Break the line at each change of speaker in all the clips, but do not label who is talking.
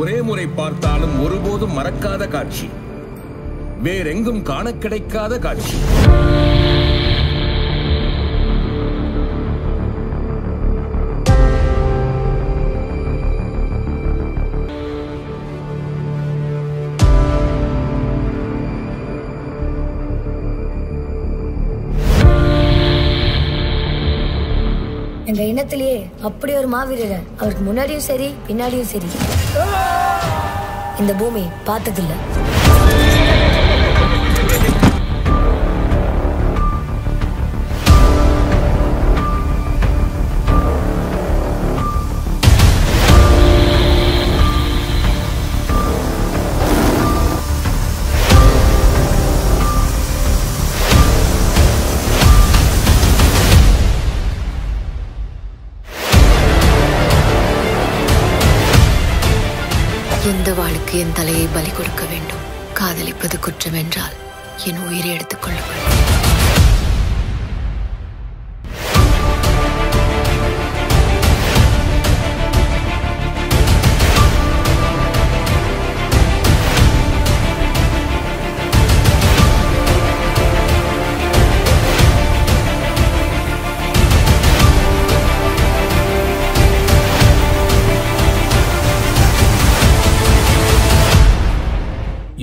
ஒரே முறை பார்த்தாலும் ஒருபோதும் மறக்காத காட்சி. வேறெங்கும் காண கிடைக்காத காட்சி.
எங்க இனத்திலேயே அப்படி ஒரு மாவீரர் அவருக்கு முன்னாடியும் சரி பின்னாடியும் சரி. இந்த பூமி பார்த்ததில்ல.
எந்த வாளுக்கு என் தலையை பலி கொடுக்க வேண்டும்? காதலிப்பது குற்றம் என்றால் என் உயிரை எடுத்துக் கொள்ளுங்கள்.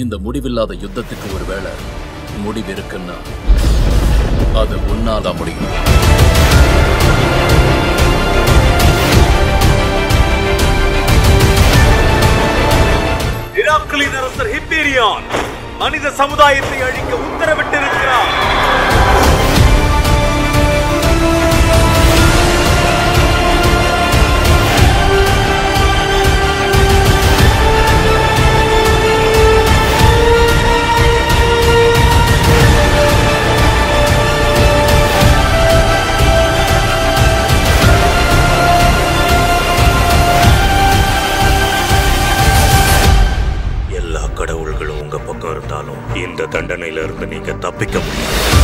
இந்த முடிவில்லாத யுத்தத்துக்கு ஒருவேளை முடிவு இருக்குன்னா அது உன்னாதான் முடியும்.
இராக்களின் அரசர் ஹிப்பீரியான் மனித சமுதாயத்தை அழிக்க உத்தரவிட்டிருக்கிறார். இந்த தண்டனையிலிருந்து நீங்க தப்பிக்க முடியும்.